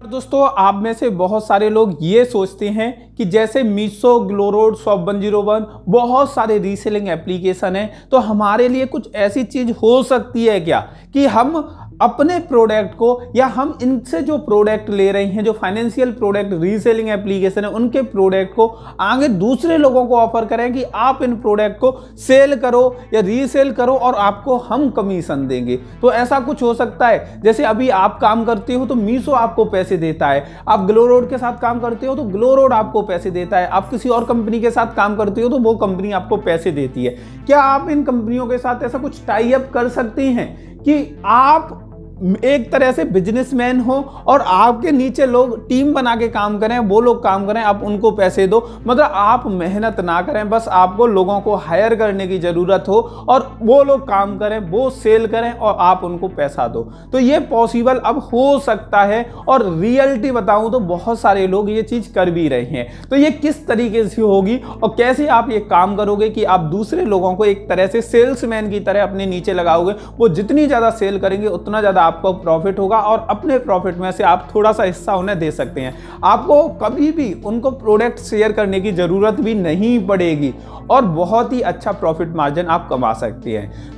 दोस्तों, आप में से बहुत सारे लोग ये सोचते हैं कि जैसे Meesho GlowRoad, shop one zero one, बहुत सारे रीसेलिंग एप्लीकेशन हैं तो हमारे लिए कुछ ऐसी चीज़ हो सकती है क्या? कि हम अपने प्रोडक्ट को या हम इनसे जो प्रोडक्ट ले रहे हैं, जो फाइनेंशियल प्रोडक्ट रीसेलिंग एप्लीकेशन है, उनके प्रोडक्ट को आगे दूसरे लोगों को ऑफ़र करें कि आप इन प्रोडक्ट को सेल करो या रीसेल करो और आपको हम कमीशन देंगे। तो ऐसा कुछ हो सकता है। जैसे अभी आप काम करते हो तो मीशो आपको पैसे देता है। आप ग्लो रोड के साथ काम करते हो तो ग्लो रोड आपको पैसे देता है। आप किसी और कंपनी के साथ काम करते हो तो वो कंपनी आपको पैसे देती है। क्या आप इन कंपनियों के साथ ऐसा कुछ टाई अप कर सकते हैं कि आप एक तरह से बिजनेसमैन हो और आपके नीचे लोग टीम बना के काम करें, वो लोग काम करें, आप उनको पैसे दो। मतलब आप मेहनत ना करें, बस आपको लोगों को हायर करने की ज़रूरत हो और वो लोग काम करें, वो सेल करें और आप उनको पैसा दो। तो ये पॉसिबल अब हो सकता है और रियलिटी बताऊँ तो बहुत सारे लोग ये चीज़ कर भी रहे हैं। तो ये किस तरीके से होगी और कैसे आप ये काम करोगे कि आप दूसरे लोगों को एक तरह से सेल्समैन की तरह अपने नीचे लगाओगे, वो जितनी ज़्यादा सेल करेंगे, उतना ज़्यादा आपको प्रॉफिट होगा और अपने प्रॉफिट में से आप थोड़ा सा हिस्सा उन्हें दे सकते हैं। आपको कभी भी उनको प्रोडक्ट शेयर करने की ज़रूरत भी नहीं पड़ेगी और बहुत ही अच्छा प्रॉफिट मार्जिन आप कमा सकते हैं।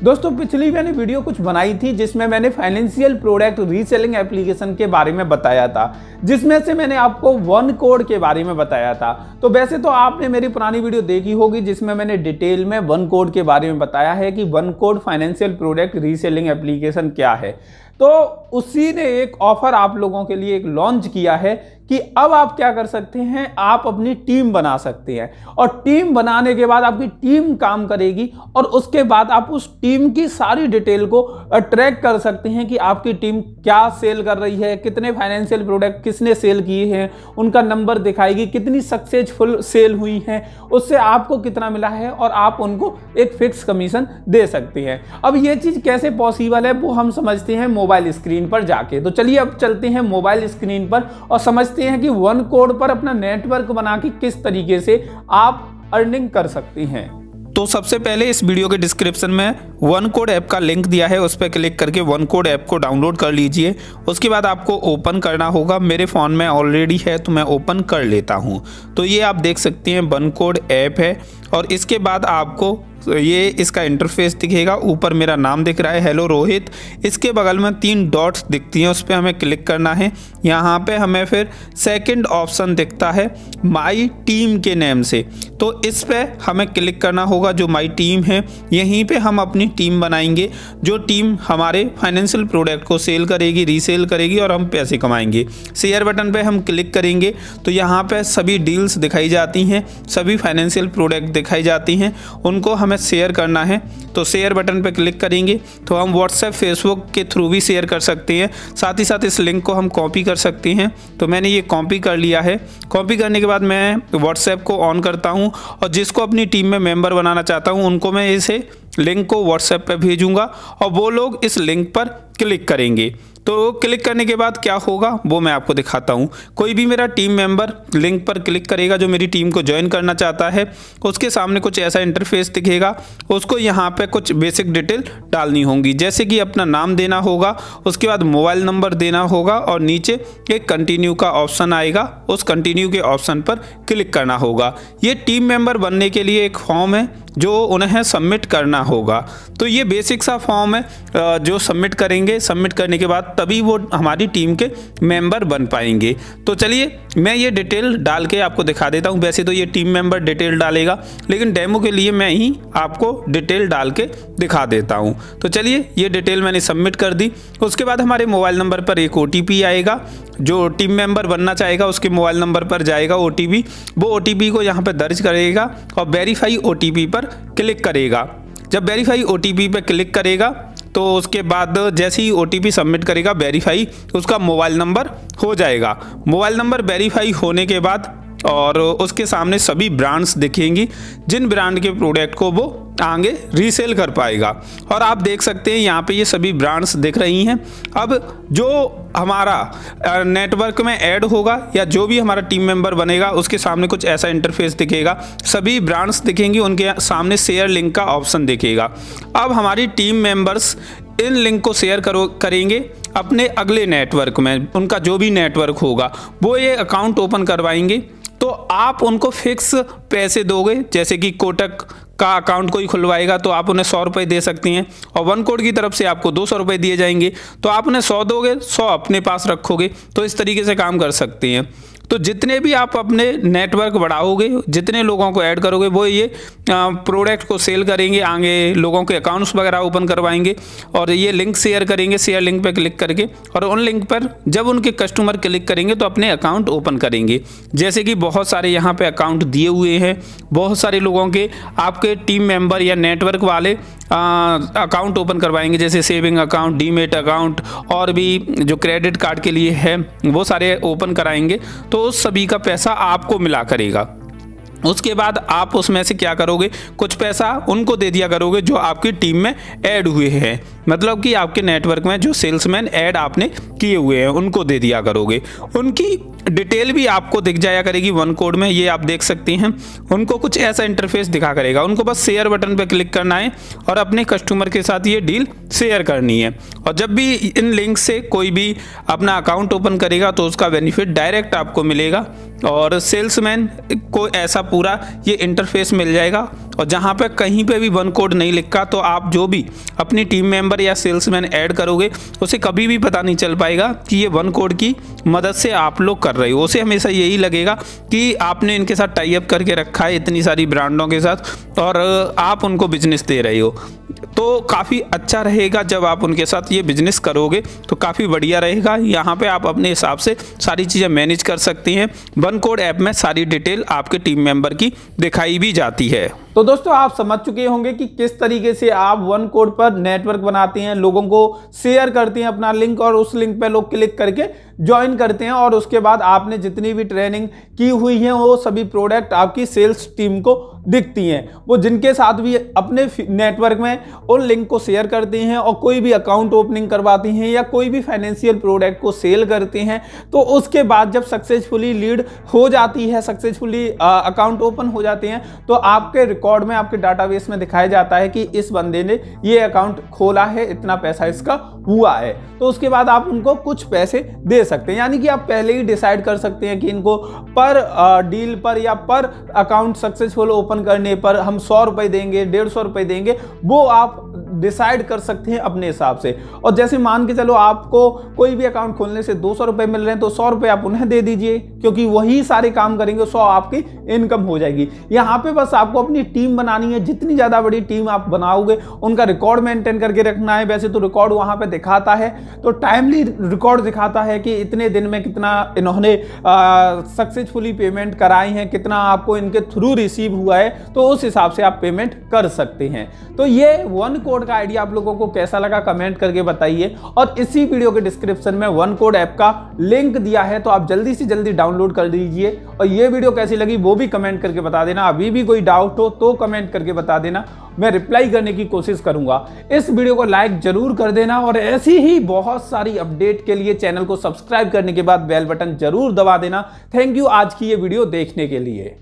दोस्तों, पिछली मैंने वीडियो कुछ बनाई थी जिसमें मैंने फाइनेंशियल प्रोडक्ट रीसेलिंग एप्लीकेशन के बारे में बताया था, जिसमें से मैंने आपको वन कोड के बारे में बताया था। तो वैसे तो आपने मेरी पुरानी वीडियो देखी होगी जिसमें मैंने डिटेल में वन कोड के बारे में बताया है कि one code financial product reselling application क्या है। तो उसी ने एक ऑफ़र आप लोगों के लिए एक लॉन्च किया है कि अब आप क्या कर सकते हैं, आप अपनी टीम बना सकते हैं। और टीम बनाने के बाद आपकी टीम काम करेगी और उसके बाद आप उस टीम की सारी डिटेल को ट्रैक कर सकते हैं कि आपकी टीम क्या सेल कर रही है, कितने फाइनेंशियल प्रोडक्ट किसने सेल किए हैं, उनका नंबर दिखाएगी, कितनी सक्सेसफुल सेल हुई है, उससे आपको कितना मिला है और आप उनको एक फिक्स कमीशन दे सकते हैं। अब ये चीज़ कैसे पॉसिबल है वो हम समझते हैं मोबाइल स्क्रीन पर जाके। तो चलिए अब चलते हैं मोबाइल स्क्रीन पर और समझते हैं कि वन कोड पर अपना नेटवर्क बना के किस तरीके से आप अर्निंग कर सकती हैं। तो सबसे पहले इस वीडियो के डिस्क्रिप्शन में वन कोड ऐप का लिंक दिया है, उस पर क्लिक करके वन कोड ऐप को डाउनलोड कर लीजिए। उसके बाद आपको ओपन करना होगा। मेरे फ़ोन में ऑलरेडी है तो मैं ओपन कर लेता हूँ। तो ये आप देख सकते हैं, वन कोड ऐप है। और इसके बाद आपको तो ये इसका इंटरफेस दिखेगा। ऊपर मेरा नाम दिख रहा है हेलो रोहित। इसके बगल में तीन डॉट्स दिखती हैं, उस पर हमें क्लिक करना है। यहाँ पे हमें फिर सेकंड ऑप्शन दिखता है माई टीम के नेम से। तो इस पर हमें क्लिक करना होगा, जो माई टीम है। यहीं पे हम अपनी टीम बनाएँगे, जो टीम हमारे फाइनेंशियल प्रोडक्ट को सेल करेगी रीसेल करेगी और हम पैसे कमाएँगे। शेयर बटन पर हम क्लिक करेंगे तो यहाँ पर सभी डील्स दिखाई जाती हैं, सभी फाइनेंशियल प्रोडक्ट दिखाई जाती हैं, उनको हमें शेयर करना है। तो शेयर बटन पर क्लिक करेंगे तो हम व्हाट्सएप फेसबुक के थ्रू भी शेयर कर सकते हैं। साथ ही साथ इस लिंक को हम कॉपी कर सकते हैं। तो मैंने ये कॉपी कर लिया है। कॉपी करने के बाद मैं व्हाट्सएप को ऑन करता हूँ और जिसको अपनी टीम में मेंबर बनाना चाहता हूँ, उनको मैं इसे लिंक को व्हाट्सएप पर भेजूँगा। और वो लोग इस लिंक पर क्लिक करेंगे। तो क्लिक करने के बाद क्या होगा? वो मैं आपको दिखाता हूँ। कोई भी मेरा टीम मेंबर लिंक पर क्लिक करेगा, जो मेरी टीम को ज्वाइन करना चाहता है, उसके सामने कुछ ऐसा इंटरफेस दिखेगा। उसको यहाँ पे कुछ बेसिक डिटेल डालनी होंगी। जैसे कि अपना नाम देना होगा, उसके बाद मोबाइल नंबर देना होगा और नीचे एक कंटिन्यू का ऑप्शन आएगा। उस कंटिन्यू के ऑप्शन पर क्लिक करना होगा। ये टीम मेंबर बनने के लिए एक फॉर्म है, जो उन्हें सबमिट करना होगा। तो ये बेसिक सा फॉर्म है जो सबमिट करेंगे। सबमिट करने के बाद तभी वो हमारी टीम के मेंबर बन पाएँगे। तो चलिए, मैं ये डिटेल डाल के आपको दिखा देता हूँ। वैसे तो ये टीम मेंबर डिटेल डालेगा, लेकिन डेमो के लिए मैं ही आपको डिटेल डाल के दिखा देता हूँ। तो चलिए, ये डिटेल मैंने सबमिट कर दी। उसके बाद हमारे मोबाइल नंबर पर एक ओटीपी आएगा। जो टीम मेंबर बनना चाहेगा, उसके मोबाइल नंबर पर जाएगा ओ वो ओटीपी को यहाँ पर दर्ज करेगा और वेरीफाई ओ पर क्लिक करेगा। जब वेरीफाई ओ पे क्लिक करेगा तो उसके बाद जैसे ही ओटीपी सबमिट करेगा वेरीफाई उसका मोबाइल नंबर हो जाएगा। मोबाइल नंबर वेरीफाई होने के बाद और उसके सामने सभी ब्रांड्स दिखेंगी, जिन ब्रांड के प्रोडक्ट को वो आगे रीसेल कर पाएगा। और आप देख सकते हैं, यहाँ पे ये सभी ब्रांड्स दिख रही हैं। अब जो हमारा नेटवर्क में ऐड होगा या जो भी हमारा टीम मेंबर बनेगा, उसके सामने कुछ ऐसा इंटरफेस दिखेगा। सभी ब्रांड्स दिखेंगी, उनके सामने शेयर लिंक का ऑप्शन दिखेगा। अब हमारी टीम मेंबर्स इन लिंक को शेयर करो, करेंगे अपने अगले नेटवर्क में, उनका जो भी नेटवर्क होगा, वो ये अकाउंट ओपन करवाएँगे। तो आप उनको फिक्स पैसे दोगे, जैसे कि कोटक का अकाउंट कोई खुलवाएगा तो आप उन्हें सौ रुपये दे सकती हैं और वन कोड की तरफ़ से आपको दो सौ रुपये दिए जाएँगे। तो आप उन्हें सौ दोगे, सौ अपने पास रखोगे तो इस तरीके से काम कर सकते हैं। तो जितने भी आप अपने नेटवर्क बढ़ाओगे, जितने लोगों को ऐड करोगे, वो ये प्रोडक्ट को सेल करेंगे, आगे लोगों के अकाउंट्स वगैरह ओपन करवाएँगे और ये लिंक शेयर करेंगे शेयर लिंक पर क्लिक करके और उन लिंक पर जब उनके कस्टमर क्लिक करेंगे तो अपने अकाउंट ओपन करेंगे। जैसे कि बहुत सारे यहाँ पर अकाउंट दिए हुए हैं, बहुत सारे लोगों के, आपके टीम मेंबर या नेटवर्क वाले अकाउंट ओपन करवाएँगे, जैसे सेविंग अकाउंट डीमेट अकाउंट और भी जो क्रेडिट कार्ड के लिए है, वो सारे ओपन कराएँगे तो उस सभी का पैसा आपको मिला करेगा। उसके बाद आप उसमें से क्या करोगे, कुछ पैसा उनको दे दिया करोगे जो आपकी टीम में ऐड हुए हैं। मतलब कि आपके नेटवर्क में जो सेल्समैन ऐड आपने किए हुए हैं, उनको दे दिया करोगे। उनकी डिटेल भी आपको दिख जाया करेगी वन कोड में, ये आप देख सकती हैं। उनको कुछ ऐसा इंटरफेस दिखा करेगा। उनको बस शेयर बटन पर क्लिक करना है और अपने कस्टमर के साथ ये डील शेयर करनी है। और जब भी इन लिंक से कोई भी अपना अकाउंट ओपन करेगा तो उसका बेनिफिट डायरेक्ट आपको मिलेगा और सेल्समैन को ऐसा पूरा ये इंटरफेस मिल जाएगा। और जहाँ पर कहीं पर भी वन कोड नहीं लिखा तो आप जो भी अपनी टीम मेंबर या सेल्समैन ऐड करोगे, उसे कभी भी पता नहीं चल पाएगा कि ये वन कोड की मदद से आप लोग कर रहे हो। उसे हमेशा यही लगेगा कि आपने इनके साथ टाइप करके रखा है इतनी सारी ब्रांडों के साथ और आप उनको बिज़नेस दे रहे हो। तो काफ़ी अच्छा रहेगा जब आप उनके साथ ये बिज़नेस करोगे तो काफ़ी बढ़िया रहेगा। यहाँ पे आप अपने हिसाब से सारी चीज़ें मैनेज कर सकती हैं। वन कोड ऐप में सारी डिटेल आपके टीम मेंबर की दिखाई भी जाती है। तो दोस्तों, आप समझ चुके होंगे कि किस तरीके से आप वन कोड पर नेटवर्क बनाते हैं, लोगों को शेयर करते हैं अपना लिंक और उस लिंक पर लोग क्लिक करके ज्वाइन करते हैं। और उसके बाद आपने जितनी भी ट्रेनिंग की हुई है, वो सभी प्रोडक्ट आपकी सेल्स टीम को दिखती हैं। वो जिनके साथ भी अपने नेटवर्क में उन लिंक को शेयर करते हैं और कोई भी अकाउंट ओपनिंग करवाते हैं या कोई भी फाइनेंशियल प्रोडक्ट को सेल करते हैं तो उसके बाद जब सक्सेसफुली लीड हो जाती है सक्सेसफुली अकाउंट ओपन हो जाते हैं तो आपके रिकॉर्ड में, आपके डाटाबेस में दिखाया जाता है कि इस बंदे ने ये अकाउंट खोला है, इतना पैसा इसका हुआ है। तो उसके बाद आप उनको कुछ पैसे दे सकते हैं। यानी कि आप पहले ही डिसाइड कर सकते हैं कि इनको पर डील पर या पर अकाउंट सक्सेसफुल ओपन करने पर हम सौ रुपए देंगे डेढ़ सौ रुपए देंगे वो आप डिसाइड कर सकते हैं अपने हिसाब से। और जैसे मान के चलो आपको कोई भी अकाउंट खोलने से दो सौ रुपए मिल रहे हैं तो सौ रुपए आप उन्हें दे दीजिए, क्योंकि वही सारे काम करेंगे, सौ आपकी इनकम हो जाएगी। यहाँ पे बस आपको अपनी टीम बनानी है, जितनी ज़्यादा बड़ी टीम आप बनाओगे, उनका रिकॉर्ड मेंटेन करके रखना है। वैसे तो रिकॉर्ड वहाँ पर दिखाता है तो टाइमली रिकॉर्ड दिखाता है कि इतने दिन में कितना इन्होंने सक्सेसफुली पेमेंट कराई है, कितना आपको इनके थ्रू रिसीव हुआ है तो उस हिसाब से आप पेमेंट कर सकते हैं। तो ये वन कोड का आइडिया आप लोगों को कैसा लगा कमेंट करके बताइए। और इसी वीडियो के डिस्क्रिप्शन में वन कोड ऐप का लिंक दिया है तो आप जल्दी से जल्दी डाउनलोड कर लीजिए। और ये वीडियो कैसी लगी, वो भी कमेंट करके बता देना। अभी भी कोई डाउट हो तो कमेंट करके बता देना। मैं रिप्लाई करने की कोशिश करूँगा। इस वीडियो को लाइक ज़रूर कर देना, और ऐसी ही बहुत सारी अपडेट के लिए चैनल को सब्सक्राइब करने के बाद बेल बटन ज़रूर दबा देना। थैंक यू आज की ये वीडियो देखने के लिए।